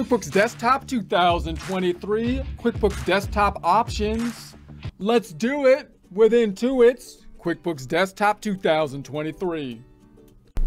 QuickBooks Desktop 2023, QuickBooks Desktop options. Let's do it with Intuit's QuickBooks Desktop 2023.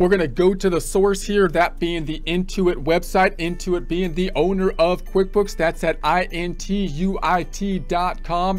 We're going to go to the source here, that being the Intuit website, Intuit being the owner of QuickBooks. That's at intuit.com,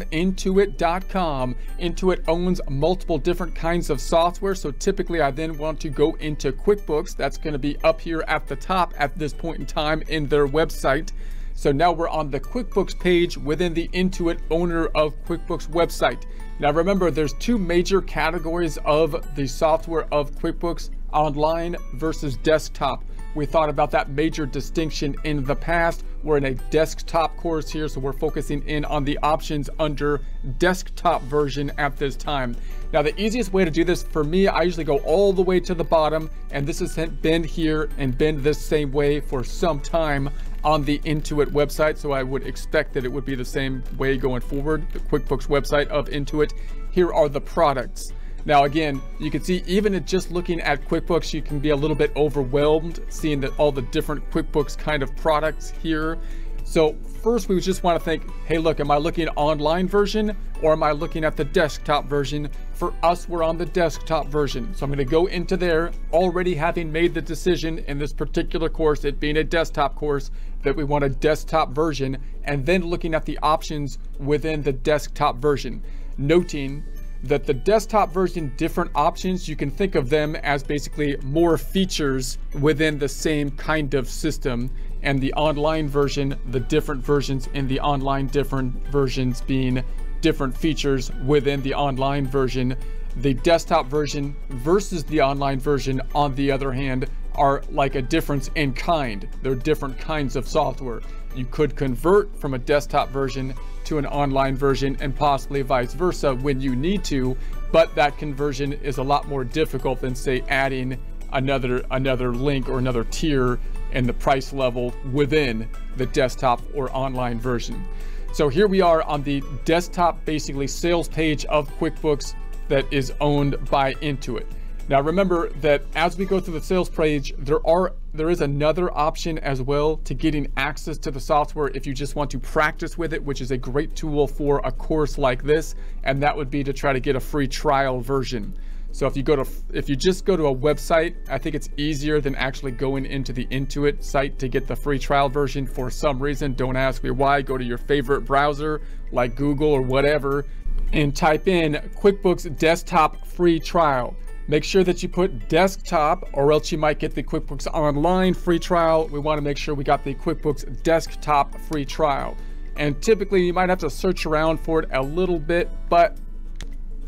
intuit.com. Intuit owns multiple different kinds of software. So typically I then want to go into QuickBooks. That's going to be up here at the top at this point in time in their website. So now we're on the QuickBooks page within the Intuit owner of QuickBooks website. Now remember, there's two major categories of the software of QuickBooks online versus desktop. We thought about that major distinction in the past. We're in a desktop course here, so we're focusing in on the options under desktop version at this time. Now, the easiest way to do this for me, I usually go all the way to the bottom, and this has been here and been this same way for some time on the Intuit website. So I would expect that it would be the same way going forward, the QuickBooks website of Intuit. Here are the products. Now again, you can see even just looking at QuickBooks, you can be a little bit overwhelmed seeing that all the different QuickBooks kind of products here. So first we just want to think, hey look, am I looking online version or am I looking at the desktop version? For us, we're on the desktop version. So I'm going to go into there already having made the decision in this particular course, it being a desktop course, that we want a desktop version and then looking at the options within the desktop version. Noting that the desktop version different options you can think of them as basically more features within the same kind of system. And the online version the different versions in the online different versions being different features within the online version. The desktop version versus the online version on the other hand are like a difference in kind. They're different kinds of software. You could convert from a desktop version to an online version and possibly vice versa when you need to, but that conversion is a lot more difficult than say adding another another link or another tier in the price level within the desktop or online version. So here we are on the desktop basically sales page of QuickBooks that is owned by Intuit. Now remember that as we go through the sales page, there are there is another option as well to getting access to the software if you just want to practice with it, which is a great tool for a course like this, and that would be to try to get a free trial version. So if you go to if you just go to a website, I think it's easier than actually going into the Intuit site to get the free trial version for some reason. Don't ask me why. Go to your favorite browser like Google or whatever and type in QuickBooks desktop free trial. Make sure that you put desktop or else you might get the QuickBooks Online free trial. We want to make sure we got the QuickBooks Desktop free trial. And typically you might have to search around for it a little bit, but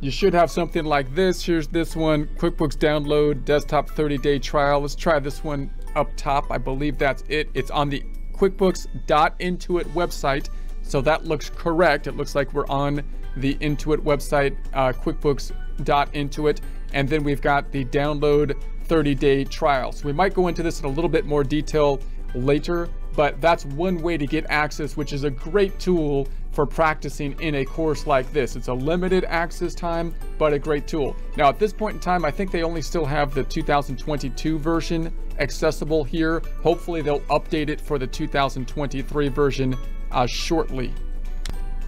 you should have something like this. Here's this one, QuickBooks Download Desktop 30-Day Trial. Let's try this one up top. I believe that's it. It's on the QuickBooks.Intuit website. So that looks correct. It looks like we're on the Intuit website, uh, QuickBooks.Intuit and then we've got the download 30 day trial. So we might go into this in a little bit more detail later, but that's one way to get access, which is a great tool for practicing in a course like this. It's a limited access time, but a great tool. Now at this point in time, I think they only still have the 2022 version accessible here. Hopefully they'll update it for the 2023 version uh, shortly.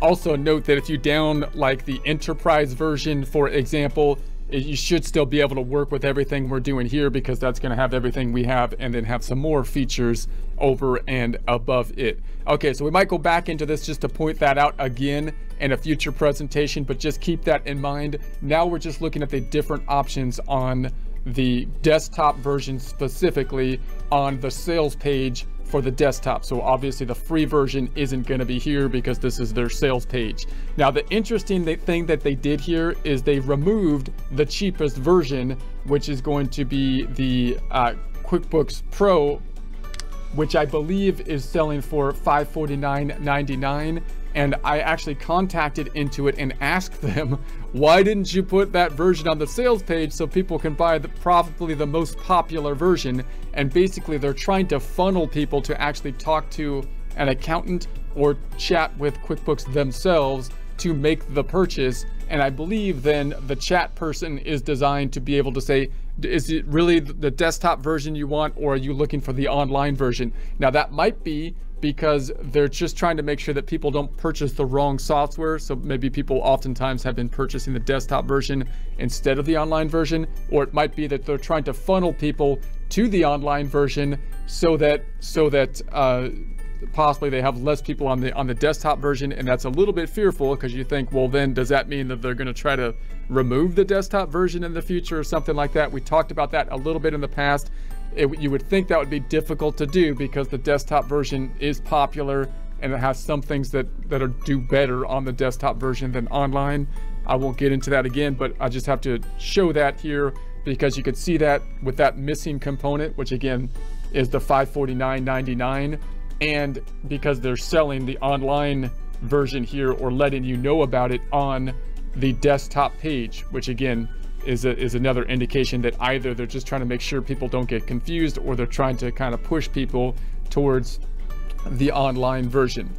Also note that if you down like the enterprise version, for example, you should still be able to work with everything we're doing here because that's going to have everything we have and then have some more features over and above it. Okay, so we might go back into this just to point that out again in a future presentation, but just keep that in mind. Now we're just looking at the different options on the desktop version specifically on the sales page for the desktop. So obviously the free version isn't going to be here because this is their sales page. Now the interesting thing that they did here is they removed the cheapest version, which is going to be the uh, QuickBooks Pro, which I believe is selling for $549.99 and I actually contacted Intuit and asked them, why didn't you put that version on the sales page so people can buy the, probably the most popular version? And basically they're trying to funnel people to actually talk to an accountant or chat with QuickBooks themselves to make the purchase. And I believe then the chat person is designed to be able to say, is it really the desktop version you want or are you looking for the online version? Now that might be because they're just trying to make sure that people don't purchase the wrong software. So maybe people oftentimes have been purchasing the desktop version instead of the online version, or it might be that they're trying to funnel people to the online version so that so that uh, possibly they have less people on the on the desktop version, and that's a little bit fearful because you think, well, then does that mean that they're going to try to remove the desktop version in the future or something like that? We talked about that a little bit in the past it, you would think that would be difficult to do because the desktop version is popular and it has some things that, that are do better on the desktop version than online. I won't get into that again, but I just have to show that here because you can see that with that missing component, which again is the 549.99. And because they're selling the online version here or letting you know about it on the desktop page, which again is, a, is another indication that either they're just trying to make sure people don't get confused or they're trying to kind of push people towards the online version.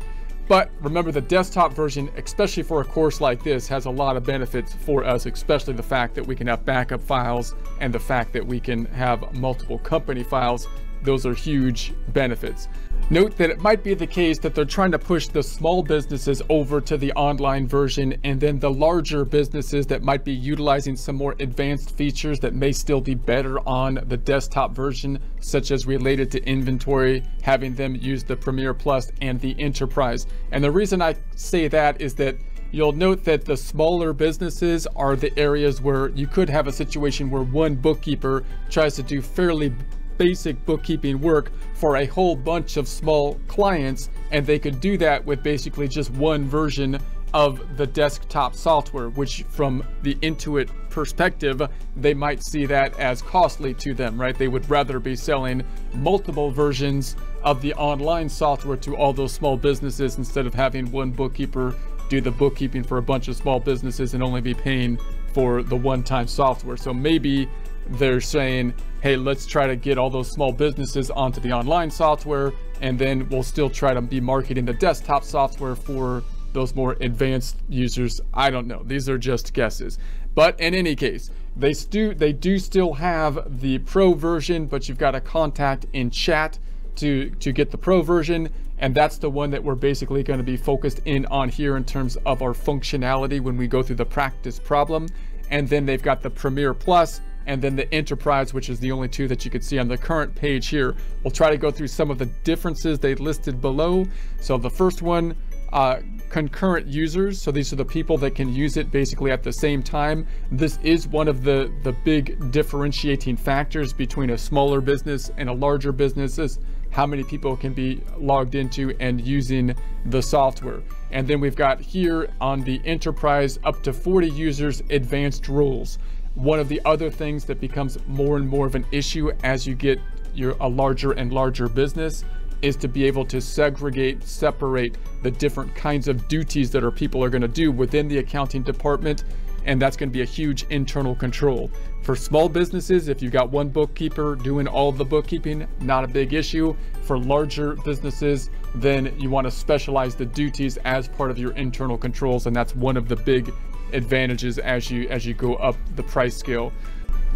But remember the desktop version, especially for a course like this, has a lot of benefits for us, especially the fact that we can have backup files and the fact that we can have multiple company files. Those are huge benefits. Note that it might be the case that they're trying to push the small businesses over to the online version and then the larger businesses that might be utilizing some more advanced features that may still be better on the desktop version, such as related to inventory, having them use the Premier Plus and the Enterprise. And the reason I say that is that You'll note that the smaller businesses are the areas where you could have a situation where one bookkeeper tries to do fairly basic bookkeeping work for a whole bunch of small clients and they could do that with basically just one version of the desktop software, which from the Intuit perspective, they might see that as costly to them, right? They would rather be selling multiple versions of the online software to all those small businesses instead of having one bookkeeper do the bookkeeping for a bunch of small businesses and only be paying for the one-time software. So maybe they're saying, hey, let's try to get all those small businesses onto the online software, and then we'll still try to be marketing the desktop software for those more advanced users. I don't know. These are just guesses. But in any case, they do they do still have the pro version, but you've got to contact in chat to to get the pro version and that's the one that we're basically going to be focused in on here in terms of our functionality when we go through the practice problem and then they've got the Premier Plus and then the Enterprise, which is the only two that you can see on the current page here. We'll try to go through some of the differences they listed below. So the first one, uh, concurrent users. So these are the people that can use it basically at the same time. This is one of the, the big differentiating factors between a smaller business and a larger business is how many people can be logged into and using the software. And then we've got here on the enterprise up to 40 users advanced rules. One of the other things that becomes more and more of an issue as you get your a larger and larger business is to be able to segregate, separate the different kinds of duties that our people are going to do within the accounting department. And that's going to be a huge internal control. For small businesses, if you've got one bookkeeper doing all the bookkeeping, not a big issue. For larger businesses, then you want to specialize the duties as part of your internal controls. And that's one of the big advantages as you as you go up the price scale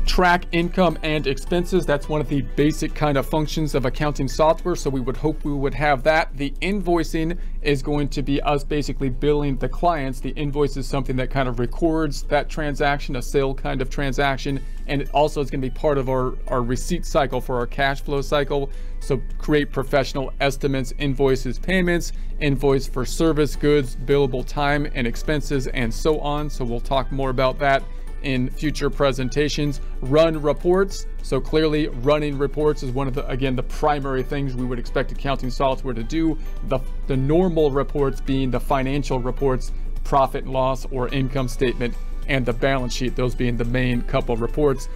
track income and expenses. That's one of the basic kind of functions of accounting software. So we would hope we would have that. The invoicing is going to be us basically billing the clients. The invoice is something that kind of records that transaction, a sale kind of transaction. And it also is going to be part of our, our receipt cycle for our cash flow cycle. So create professional estimates, invoices, payments, invoice for service, goods, billable time and expenses, and so on. So we'll talk more about that in future presentations. Run reports. So clearly running reports is one of the, again, the primary things we would expect accounting software to do. The, the normal reports being the financial reports, profit and loss or income statement, and the balance sheet, those being the main couple reports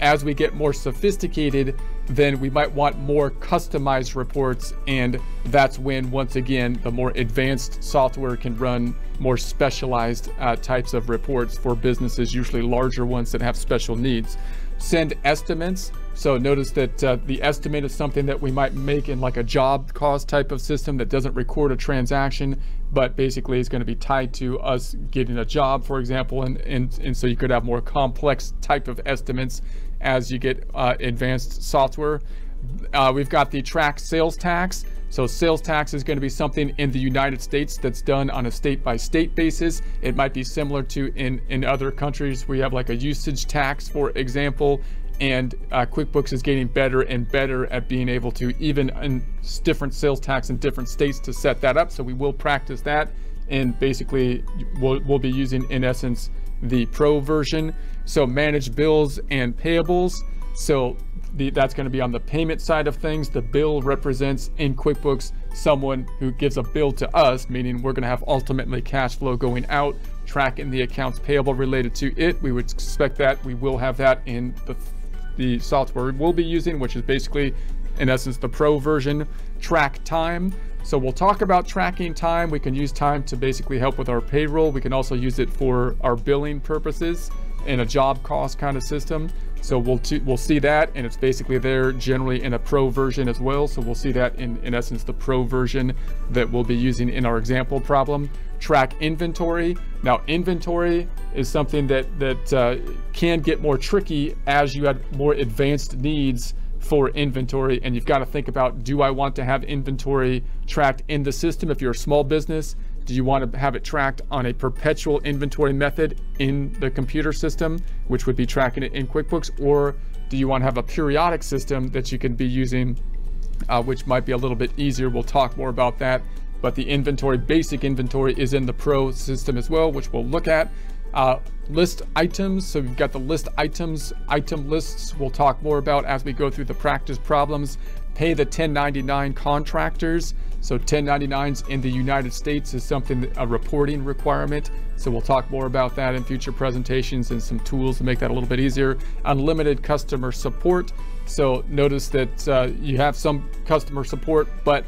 as we get more sophisticated, then we might want more customized reports. And that's when, once again, the more advanced software can run more specialized uh, types of reports for businesses, usually larger ones that have special needs. Send estimates. So notice that uh, the estimate is something that we might make in like a job cost type of system that doesn't record a transaction, but basically is going to be tied to us getting a job, for example. And, and, and so you could have more complex type of estimates as you get uh, advanced software. Uh, we've got the track sales tax. So sales tax is going to be something in the United States that's done on a state by state basis. It might be similar to in, in other countries. We have like a usage tax, for example, and uh, QuickBooks is getting better and better at being able to even in different sales tax in different states to set that up. So we will practice that and basically we'll, we'll be using in essence the pro version. So manage bills and payables. So the, that's going to be on the payment side of things. The bill represents in QuickBooks someone who gives a bill to us, meaning we're going to have ultimately cash flow going out, tracking the accounts payable related to it. We would expect that we will have that in the the software we'll be using, which is basically, in essence, the pro version, track time. So we'll talk about tracking time. We can use time to basically help with our payroll. We can also use it for our billing purposes in a job cost kind of system. So we'll we'll see that, and it's basically there generally in a pro version as well. So we'll see that in, in essence the pro version that we'll be using in our example problem. Track inventory. Now inventory is something that that uh, can get more tricky as you have more advanced needs for inventory, and you've got to think about: Do I want to have inventory tracked in the system? If you're a small business, do you want to have it tracked on a perpetual inventory method in the computer system, which would be tracking it in QuickBooks? Or do you want to have a periodic system that you can be using, uh, which might be a little bit easier? We'll talk more about that. But the inventory, basic inventory, is in the Pro system as well, which we'll look at. Uh, list items. So we've got the list items, item lists we'll talk more about as we go through the practice problems. Pay the 1099 contractors. So 1099s in the United States is something, a reporting requirement. So we'll talk more about that in future presentations and some tools to make that a little bit easier. Unlimited customer support. So notice that uh, you have some customer support, but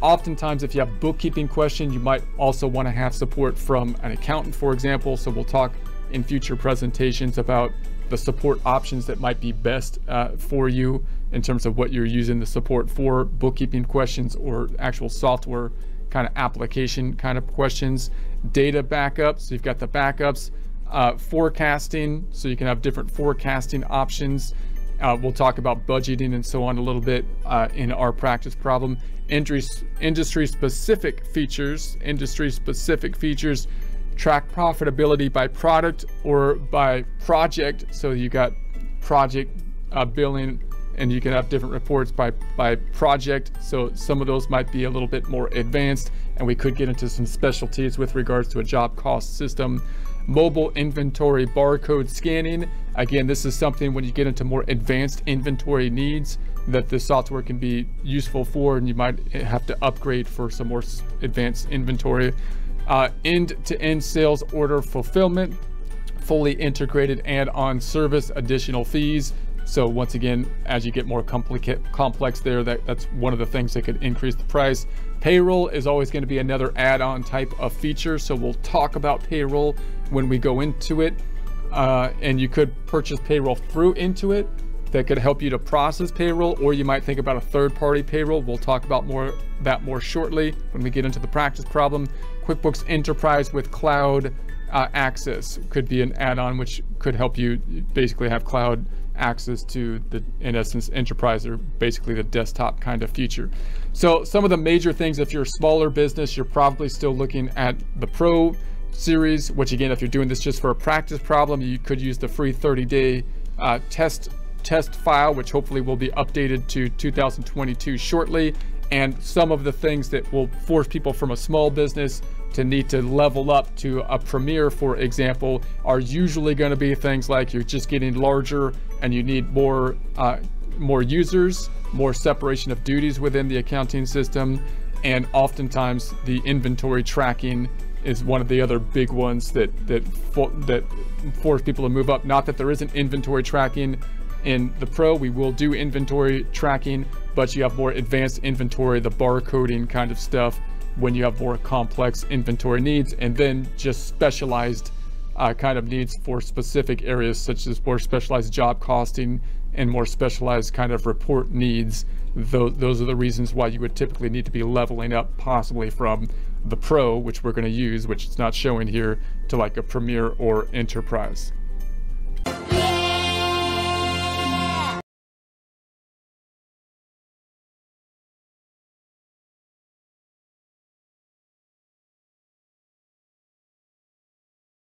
oftentimes if you have bookkeeping questions, you might also want to have support from an accountant, for example. So we'll talk in future presentations about the support options that might be best uh, for you in terms of what you're using the support for bookkeeping questions or actual software kind of application kind of questions data backups so you've got the backups uh, forecasting so you can have different forecasting options uh, we'll talk about budgeting and so on a little bit uh, in our practice problem industry specific features industry specific features track profitability by product or by project. So you got project uh, billing and you can have different reports by, by project. So some of those might be a little bit more advanced and we could get into some specialties with regards to a job cost system. Mobile inventory barcode scanning. Again, this is something when you get into more advanced inventory needs that the software can be useful for and you might have to upgrade for some more advanced inventory uh, end-to-end sales order fulfillment, fully integrated and on service additional fees. So once again, as you get more complex there, that, that's one of the things that could increase the price. Payroll is always going to be another add-on type of feature. So we'll talk about payroll when we go into it. Uh, and you could purchase payroll through Intuit that could help you to process payroll, or you might think about a third-party payroll. We'll talk about more that more shortly when we get into the practice problem. QuickBooks Enterprise with cloud uh, access could be an add-on which could help you basically have cloud access to the, in essence, enterprise or basically the desktop kind of feature. So some of the major things, if you're a smaller business, you're probably still looking at the Pro series, which again, if you're doing this just for a practice problem, you could use the free 30-day uh, test test file, which hopefully will be updated to 2022 shortly. And some of the things that will force people from a small business to need to level up to a Premier, for example, are usually going to be things like you're just getting larger and you need more uh, more users, more separation of duties within the accounting system, and oftentimes the inventory tracking is one of the other big ones that that that force people to move up. Not that there isn't inventory tracking in the Pro, we will do inventory tracking, but you have more advanced inventory, the barcoding kind of stuff when you have more complex inventory needs, and then just specialized uh, kind of needs for specific areas, such as more specialized job costing and more specialized kind of report needs. Those, those are the reasons why you would typically need to be leveling up possibly from the Pro, which we're going to use, which is not showing here, to like a Premier or Enterprise.